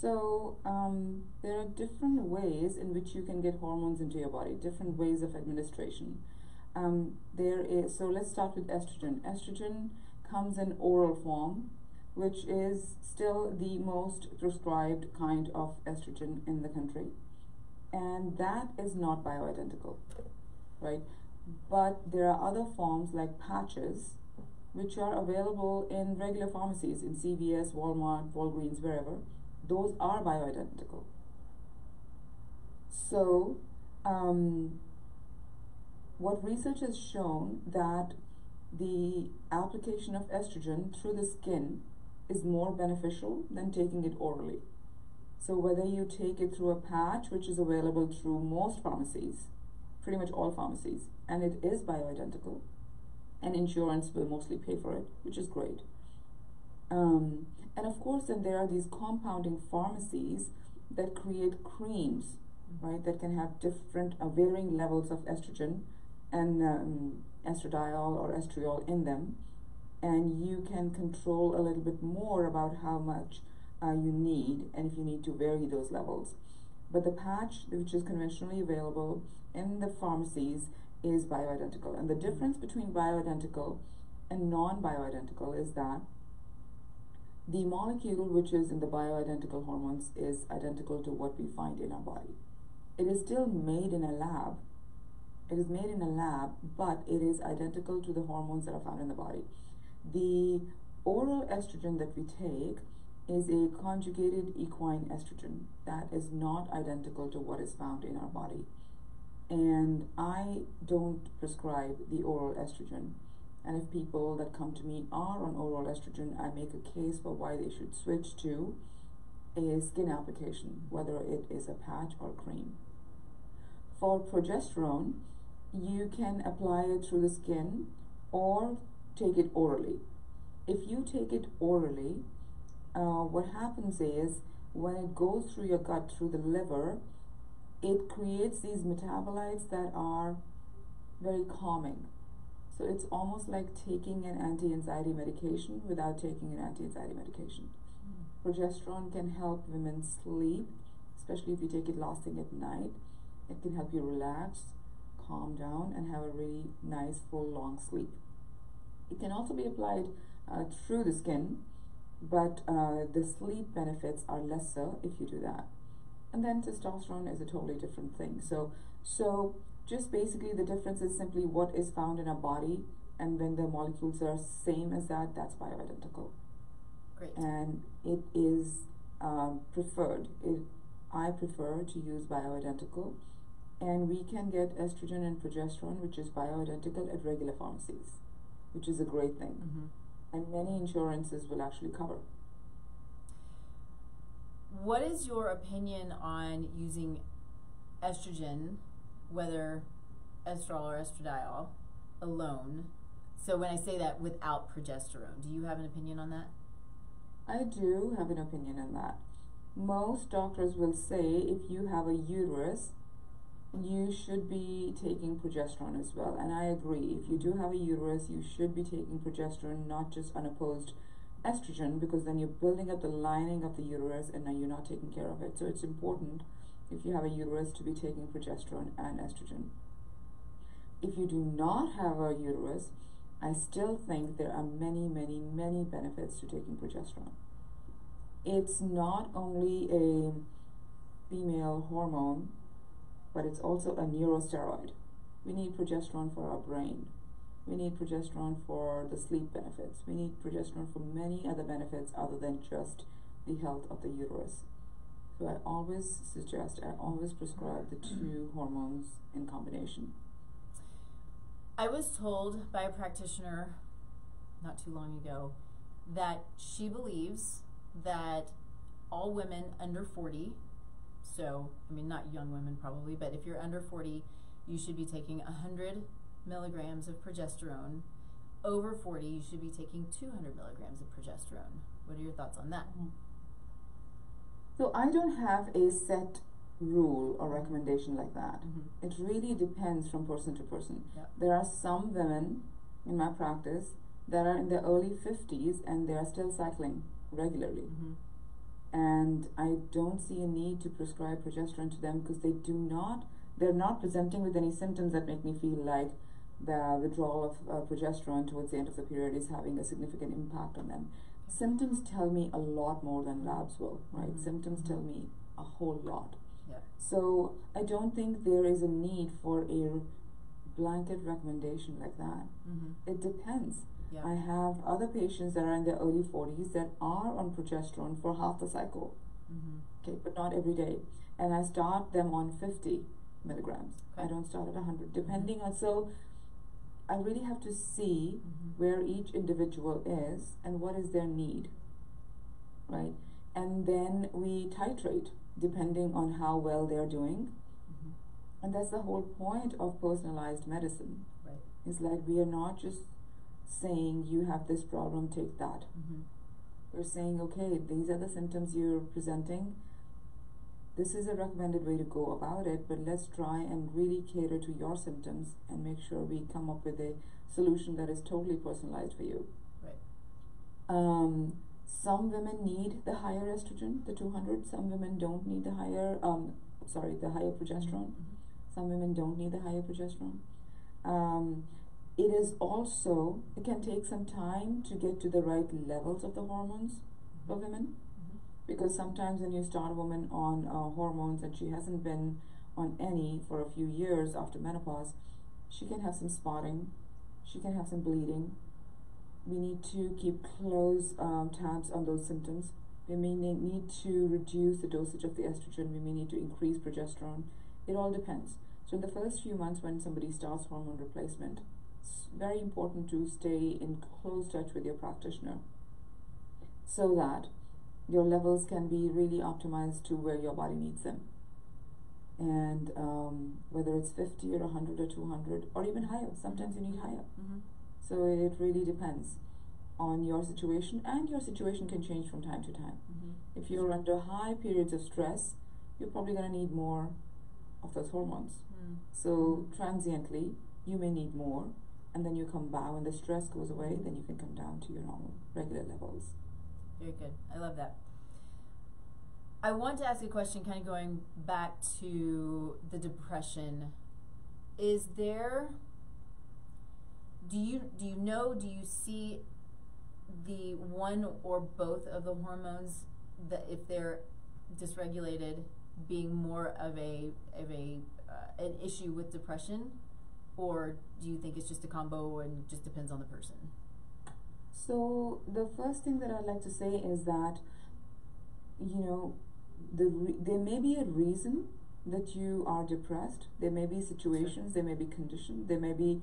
So um, there are different ways in which you can get hormones into your body. Different ways of administration. Um, there is so let's start with estrogen. Estrogen comes in oral form, which is still the most prescribed kind of estrogen in the country, and that is not bioidentical, right? But there are other forms like patches, which are available in regular pharmacies in CVS, Walmart, Walgreens, wherever those are bioidentical. So, um, what research has shown that the application of estrogen through the skin is more beneficial than taking it orally. So, whether you take it through a patch, which is available through most pharmacies, pretty much all pharmacies, and it is bioidentical, and insurance will mostly pay for it, which is great. Um, and of course, then there are these compounding pharmacies that create creams right, that can have different uh, varying levels of estrogen and um, estradiol or estriol in them, and you can control a little bit more about how much uh, you need and if you need to vary those levels. But the patch, which is conventionally available in the pharmacies, is bioidentical. And the difference between bioidentical and non bioidentical is that the molecule which is in the bioidentical hormones is identical to what we find in our body. It is still made in a lab. It is made in a lab, but it is identical to the hormones that are found in the body. The oral estrogen that we take is a conjugated equine estrogen that is not identical to what is found in our body. And I don't prescribe the oral estrogen. And if people that come to me are on oral estrogen, I make a case for why they should switch to a skin application, whether it is a patch or cream. For progesterone, you can apply it through the skin or take it orally. If you take it orally, uh, what happens is when it goes through your gut, through the liver, it creates these metabolites that are very calming. So it's almost like taking an anti-anxiety medication without taking an anti-anxiety medication. Mm. Progesterone can help women sleep, especially if you take it last thing at night. It can help you relax, calm down, and have a really nice, full, long sleep. It can also be applied uh, through the skin, but uh, the sleep benefits are lesser if you do that. And then testosterone is a totally different thing. So, so just basically the difference is simply what is found in our body and when the molecules are same as that that's bioidentical great. And it is um, preferred. It i prefer to use bioidentical and we can get estrogen and progesterone which is bioidentical at regular pharmacies which is a great thing. Mm-hmm. and many insurances will actually cover. What is your opinion on using estrogen whether estriol or estradiol alone. So when I say that without progesterone, do you have an opinion on that? I do have an opinion on that. Most doctors will say if you have a uterus, you should be taking progesterone as well. And I agree. If you do have a uterus, you should be taking progesterone, not just unopposed estrogen, because then you're building up the lining of the uterus and now you're not taking care of it. So it's important if you have a uterus to be taking progesterone and estrogen. If you do not have a uterus, I still think there are many, many, many benefits to taking progesterone. It's not only a female hormone, but it's also a neurosteroid. We need progesterone for our brain. We need progesterone for the sleep benefits. We need progesterone for many other benefits other than just the health of the uterus. So I always suggest, I always prescribe the two hormones in combination. I was told by a practitioner not too long ago that she believes that all women under 40, so I mean, not young women probably, but if you're under 40, you should be taking 100 milligrams of progesterone. Over 40, you should be taking 200 milligrams of progesterone. What are your thoughts on that? Mm-hmm. So I don't have a set rule or recommendation like that. Mm-hmm. It really depends from person to person. Yep. There are some women in my practice that are in their early 50s and they are still cycling regularly. Mm-hmm. And I don't see a need to prescribe progesterone to them because they do not, they're not presenting with any symptoms that make me feel like the withdrawal of uh, progesterone towards the end of the period is having a significant impact on them symptoms tell me a lot more than labs will, right? Mm-hmm. Symptoms tell mm-hmm. me a whole lot. Yeah. So I don't think there is a need for a blanket recommendation like that. Mm-hmm. It depends. Yeah. I have other patients that are in their early 40s that are on progesterone for half the cycle. Mm-hmm. Okay, but not every day. And I start them on 50 milligrams. Okay. I don't start at 100, depending on. So I really have to see mm-hmm. where each individual is and what is their need, right? And then we titrate depending on how well they're doing. Mm-hmm. And that's the whole point of personalized medicine. Right. It's like we are not just saying you have this problem, take that. Mm-hmm. We're saying, okay, these are the symptoms you're presenting. This is a recommended way to go about it, but let's try and really cater to your symptoms and make sure we come up with a solution that is totally personalized for you. Right. Um, some women need the higher estrogen, the 200. Some women don't need the higher, um, sorry, the higher progesterone. Mhm. Some women don't need the higher progesterone. Um, it is also, it can take some time to get to the right levels of the hormones for women. Because sometimes when you start a woman on uh, hormones and she hasn't been on any for a few years after menopause, she can have some spotting, she can have some bleeding. We need to keep close um, tabs on those symptoms. We may need to reduce the dosage of the estrogen. We may need to increase progesterone. It all depends. So in the first few months when somebody starts hormone replacement, it's very important to stay in close touch with your practitioner so that your levels can be really optimized to where your body needs them. And um, whether it's 50 or 100 or 200 or even higher, sometimes you need higher. Mhm. So it really depends on your situation, and your situation can change from time to time. Mhm. If you're under high periods of stress, you're probably going to need more of those hormones. Mm. So transiently, you may need more, and then you come back when the stress goes away. Then you can come down to your normal, regular levels. Very good. I love that. I want to ask a question, kind of going back to the depression. Is there? Do you do you know? Do you see the one or both of the hormones that if they're dysregulated being more of a of a uh, an issue with depression, or do you think it's just a combo and just depends on the person? So the first thing that I'd like to say is that, you know, the re- there may be a reason that you are depressed. There may be situations, there may be conditions, there may be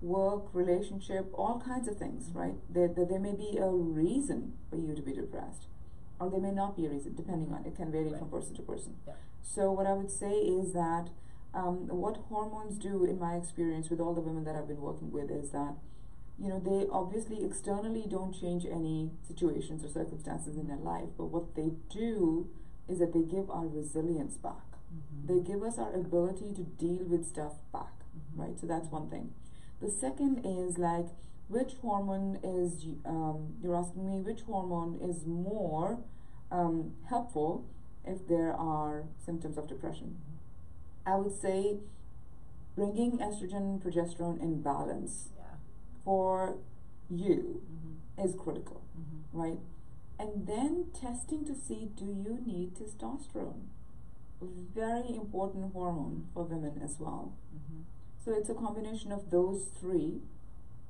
work, relationship, all kinds of things, right? There, there, there may be a reason for you to be depressed, or there may not be a reason, depending on it can vary Right. from person to person. Yeah. So what I would say is that um, what hormones do, in my experience with all the women that I've been working with, is that you know they obviously externally don't change any situations or circumstances in their life, but what they do is that they give our resilience back. Mm-hmm. They give us our ability to deal with stuff back, Mhm. right? So that's one thing. The second is like which hormone is um, you're asking me which hormone is more um, helpful if there are symptoms of depression. I would say bringing estrogen progesterone in balance. For you Mm-hmm. is critical, Mm-hmm. right? And then testing to see do you need testosterone? Very important hormone for women as well. Mm-hmm. So it's a combination of those three,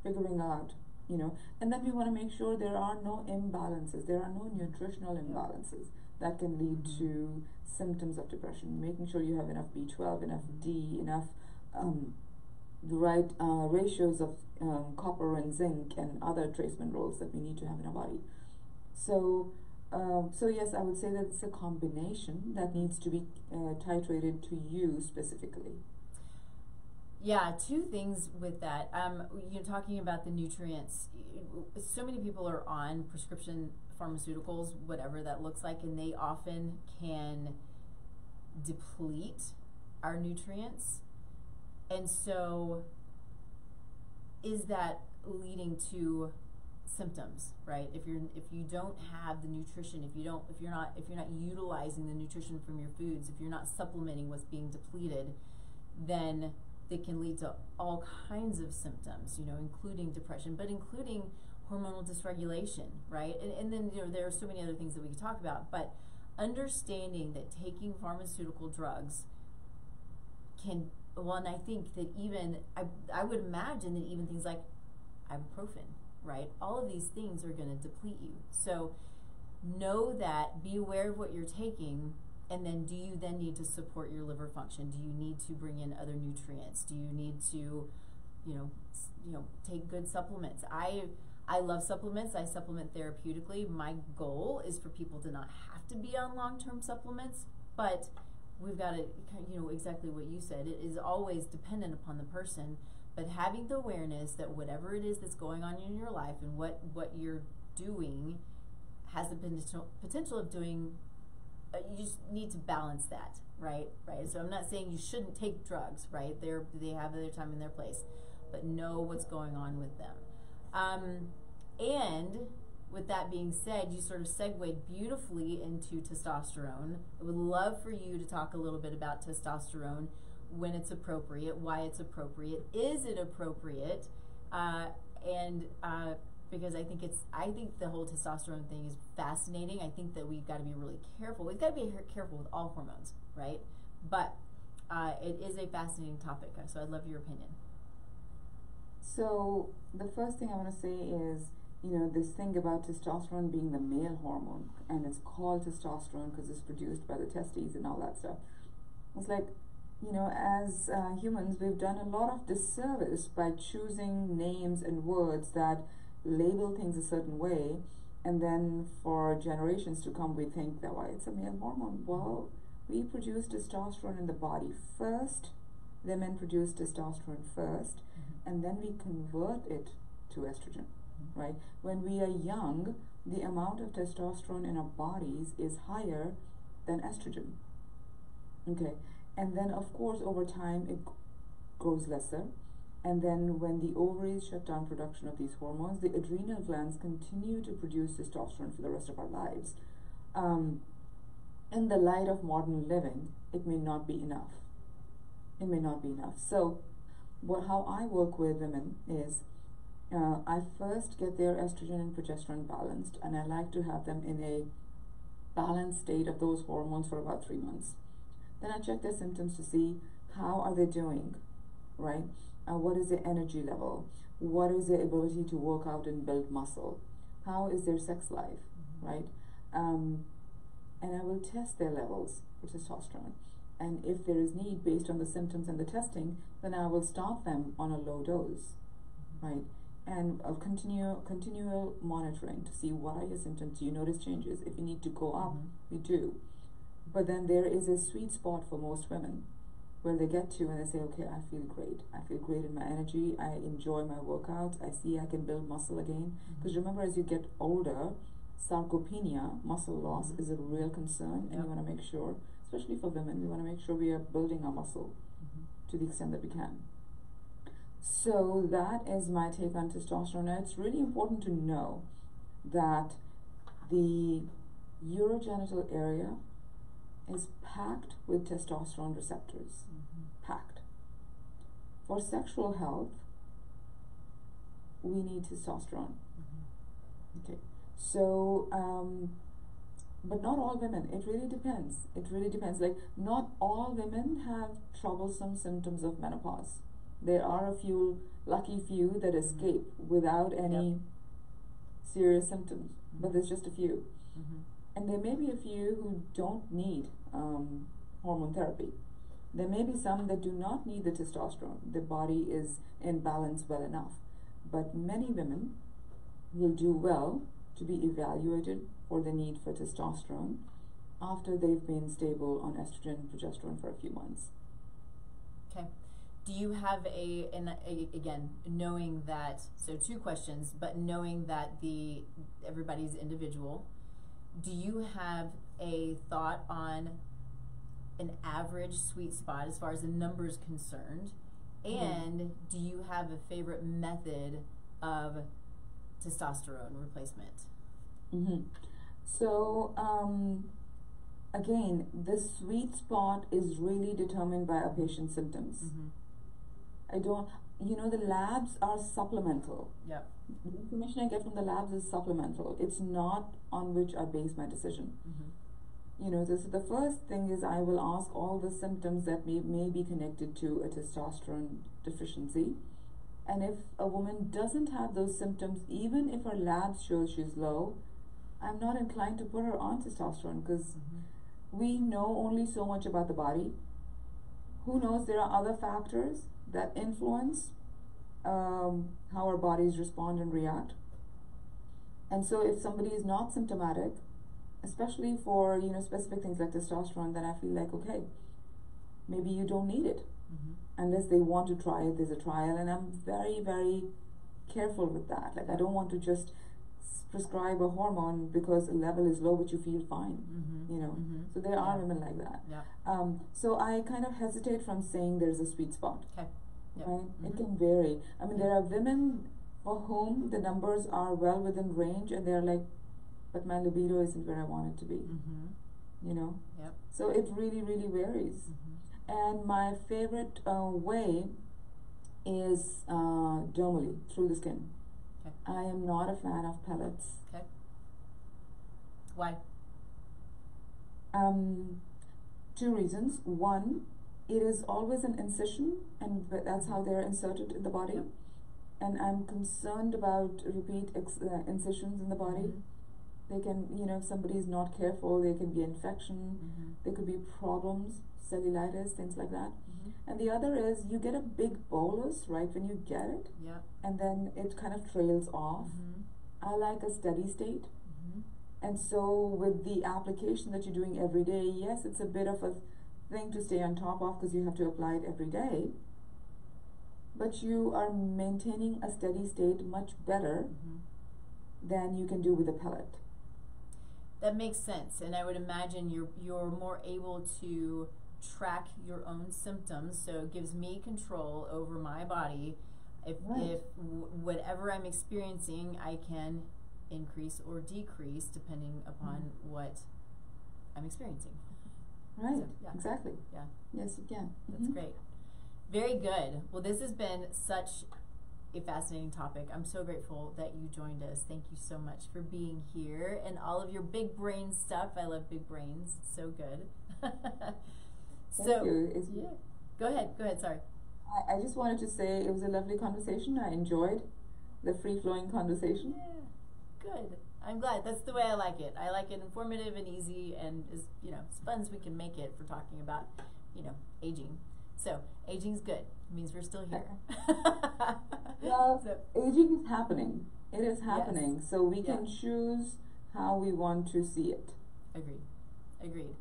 figuring out, you know, and then we want to make sure there are no imbalances, there are no nutritional imbalances that can lead Mhm. to symptoms of depression. Making sure you have enough B12, enough D, enough um, the right uh, ratios of um, copper and zinc and other trace minerals that we need to have in our body. So, um, so yes, I would say that it's a combination that needs to be uh, titrated to you specifically. Yeah, two things with that. Um, you're talking about the nutrients. So many people are on prescription pharmaceuticals, whatever that looks like, and they often can deplete our nutrients. And so, is that leading to symptoms, right? If you're if you don't have the nutrition, if you don't if you're not if you're not utilizing the nutrition from your foods, if you're not supplementing what's being depleted, then it can lead to all kinds of symptoms, you know, including depression, but including hormonal dysregulation, right? And, and then you know there are so many other things that we could talk about, but understanding that taking pharmaceutical drugs can well, and I think that even I I would imagine that even things like ibuprofen, right? All of these things are going to deplete you. So know that, be aware of what you're taking, and then do you then need to support your liver function? Do you need to bring in other nutrients? Do you need to, you know, you know, take good supplements? I I love supplements. I supplement therapeutically. My goal is for people to not have to be on long-term supplements, but we've got to, you know, exactly what you said. It is always dependent upon the person, but having the awareness that whatever it is that's going on in your life and what what you're doing has the potential potential of doing uh, you just need to balance that, right? Right. So I'm not saying you shouldn't take drugs, right? They're they have their time and their place, but know what's going on with them. Um, and with that being said, you sort of segued beautifully into testosterone. I would love for you to talk a little bit about testosterone when it's appropriate, why it's appropriate, is it appropriate, uh, and uh, because I think it's I think the whole testosterone thing is fascinating. I think that we've got to be really careful. We've got to be careful with all hormones, right? But uh, it is a fascinating topic, so I'd love your opinion. So the first thing I want to say is you know, this thing about testosterone being the male hormone, and it's called testosterone because it's produced by the testes and all that stuff. It's like, you know, as uh, humans, we've done a lot of disservice by choosing names and words that label things a certain way, and then for generations to come, we think that why well, it's a male hormone. Well, we produce testosterone in the body first. The men produce testosterone 1st mm-hmm. and then we convert it to estrogen right? When we are young, the amount of testosterone in our bodies is higher than estrogen. Okay, and then of course over time it grows lesser. And then when the ovaries shut down production of these hormones, the adrenal glands continue to produce testosterone for the rest of our lives. Um, in the light of modern living, it may not be enough. It may not be enough. So, what how I work with women is uh, I first get their estrogen and progesterone balanced, and I like to have them in a balanced state of those hormones for about three months. Then I check their symptoms to see how are they doing, right? Uh, what is their energy level? What is their ability to work out and build muscle? How is their sex life, mm-hmm. right? Um, and I will test their levels for testosterone. And if there is need based on the symptoms and the testing, then I will start them on a low dose, mm-hmm. right? And uh, continue continual monitoring to see what are your symptoms. Do you notice changes? If you need to go up, mm-hmm. we do. But then there is a sweet spot for most women where they get to and they say, okay, I feel great. I feel great in my energy. I enjoy my workouts. I see I can build muscle again. Because mm-hmm. remember, as you get older, sarcopenia, muscle loss, mm-hmm. is a real concern, and we want to make sure, especially for women, we want to make sure we are building our muscle mm-hmm. to the extent that we can. So that is my take on testosterone. Now it's really important to know that the urogenital area is packed with testosterone receptors. Mm-hmm. Packed. For sexual health, we need testosterone. Mm-hmm. Okay. So, um, but not all women. It really depends. It really depends. Like, not all women have troublesome symptoms of menopause there are a few lucky few that escape without any yep. serious symptoms, mm-hmm. but there's just a few. Mm-hmm. And there may be a few who don't need um, hormone therapy. There may be some that do not need the testosterone. Their body is in balance well enough. But many women will do well to be evaluated for the need for testosterone after they've been stable on estrogen and progesterone for a few months do you have a and a, again knowing that so two questions but knowing that the everybody's individual do you have a thought on an average sweet spot as far as the numbers concerned mm-hmm. and mm-hmm. do you have a favorite method of testosterone replacement mm-hmm. so um, again the sweet spot is really determined by a patient's symptoms mm-hmm I don't, you know, the labs are supplemental. Yeah. The information I get from the labs is supplemental. It's not on which I base my decision. Mm-hmm. You know, this, the first thing is I will ask all the symptoms that may, may be connected to a testosterone deficiency. And if a woman doesn't have those symptoms, even if her labs show she's low, I'm not inclined to put her on testosterone because mm-hmm. we know only so much about the body. Who knows? There are other factors that influence um, how our bodies respond and react. And so, if somebody is not symptomatic, especially for you know specific things like testosterone, then I feel like okay, maybe you don't need it mm-hmm. unless they want to try it. There's a trial, and I'm very very careful with that. Like I don't want to just prescribe a hormone because a level is low, but you feel fine. Mm-hmm. You know, Mm-hmm. so there are women like that. Yeah. Um, so I kind of hesitate from saying there's a sweet spot. Okay. Yep. Right? It Mhm. can vary. I mean, there are women for whom the numbers are well within range, and they're like, but my libido isn't where I want it to be. Mm-hmm. You know. Yep. So it really, really varies. Mm-hmm. And my favorite uh, way is uh, dermally through the skin. Okay. I am not a fan of pellets. Okay. Why? Um, two reasons. One, it is always an incision, and that's how they're inserted in the body. Yep. And I'm concerned about repeat ex- uh, incisions in the body. Mhm. They can, you know, if somebody is not careful, there can be infection. Mm-hmm. There could be problems, cellulitis, things like that. Mm-hmm. And the other is you get a big bolus right when you get it, Yep. and then it kind of trails off. Mm-hmm. I like a steady state. Mm-hmm. And so, with the application that you're doing every day, yes, it's a bit of a thing to stay on top of because you have to apply it every day. But you are maintaining a steady state much better Mm-hmm. than you can do with a pellet. That makes sense, and I would imagine you're you're more able to track your own symptoms, so it gives me control over my body. If Right. if w- whatever I'm experiencing, I can increase or decrease depending upon what I'm experiencing. Right, So, yeah. exactly. Yeah. Yes, you can. That's Mhm. great. Very good. Well, this has been such a fascinating topic. I'm so grateful that you joined us. Thank you so much for being here and all of your big brain stuff. I love big brains. So good. <laughs> Thank so, yeah. Go ahead. Go ahead. Sorry. I, I just wanted to say it was a lovely conversation. I enjoyed the free flowing conversation. Yeah. Good. I'm glad. That's the way I like it. I like it informative and easy and as, you know, as fun as we can make it for talking about, you know, aging. So, aging's good. It means we're still here. <laughs> Well, So- aging is happening. It is happening. So we Yeah. can choose how we want to see it. Agreed. Agreed.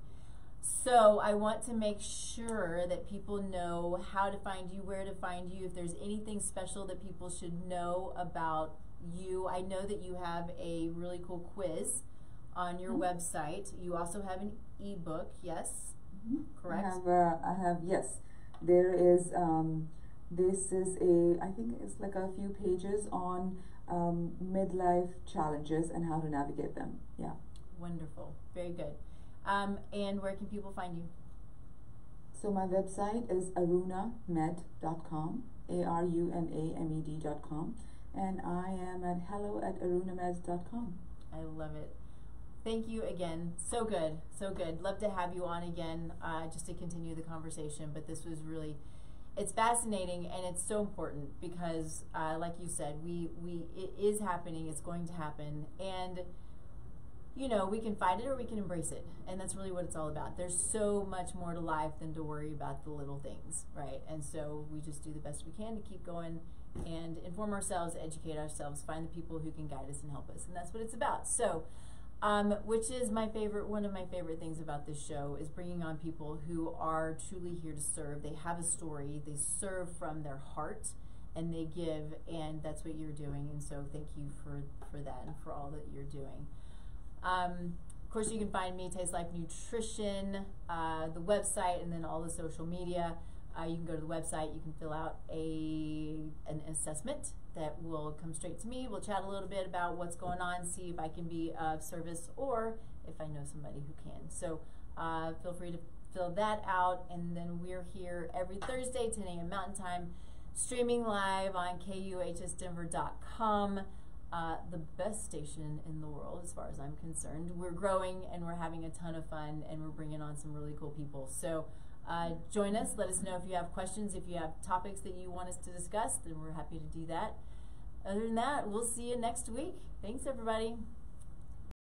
So I want to make sure that people know how to find you, where to find you, if there's anything special that people should know about you. I know that you have a really cool quiz on your Mhm. website. You also have an ebook, yes? Correct? I have, uh, I have, yes. There is, um, this is a, I think it's like a few pages on um, midlife challenges and how to navigate them. Yeah. Wonderful. Very good. Um, and where can people find you? So my website is arunamed.com, A-R-U-N-A-M-E-D.com, and I am at hello at arunamed.com. I love it. Thank you again. So good, so good. Love to have you on again, uh, just to continue the conversation. But this was really, it's fascinating and it's so important because, uh, like you said, we we it is happening. It's going to happen, and you know we can fight it or we can embrace it, and that's really what it's all about. There's so much more to life than to worry about the little things, right? And so we just do the best we can to keep going and inform ourselves, educate ourselves, find the people who can guide us and help us, and that's what it's about. So, um, which is my favorite. One of my favorite things about this show is bringing on people who are truly here to serve. They have a story. They serve from their heart, and they give, and that's what you're doing. And so, thank you for for that and for all that you're doing. Um, of course, you can find me Taste Life Nutrition, uh, the website, and then all the social media. Uh, you can go to the website. You can fill out a an assessment that will come straight to me. We'll chat a little bit about what's going on, see if I can be of service or if I know somebody who can. So uh, feel free to fill that out. And then we're here every Thursday, 10 a.m. Mountain Time, streaming live on kuhsdenver.com. Uh, the best station in the world, as far as I'm concerned. We're growing and we're having a ton of fun, and we're bringing on some really cool people. So uh, join us. Let us know if you have questions, if you have topics that you want us to discuss, then we're happy to do that. Other than that, we'll see you next week. Thanks, everybody.